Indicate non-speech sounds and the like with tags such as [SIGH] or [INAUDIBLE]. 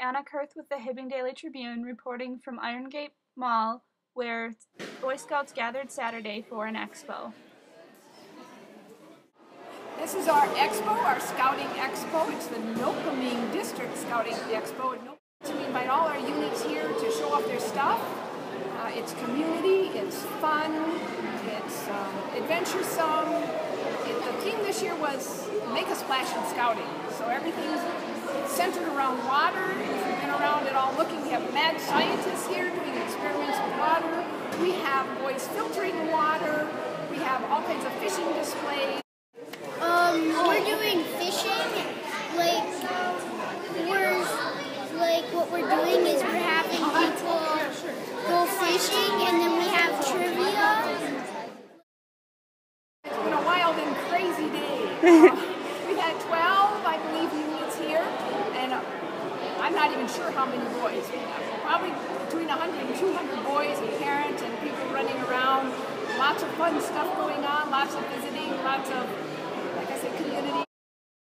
Anna Kurth with the Hibbing Daily Tribune reporting from Irongate Mall, where Boy Scouts gathered Saturday for an expo. This is our expo, our scouting expo. It's the Nopeming District Scouting Expo. So we invite all our units here to show off their stuff. Uh, it's community, it's fun, it's um, adventuresome. It, the theme this year was make a splash in scouting. So everything's centered around water. If you've been around at all looking, we have mad scientists here doing experiments with water. We have boys filtering water. We have all kinds of fishing displays. Um, we're doing fishing. Like, we're like what we're doing is we're having people go fishing, and then we have trivia. It's been a wild and crazy day. [LAUGHS] Uh, we had 12, I believe, units here, and uh, I'm not even sure how many boys we have. Probably between 100 and 200 boys and parents and people running around. Lots of fun stuff going on, lots of visiting, lots of,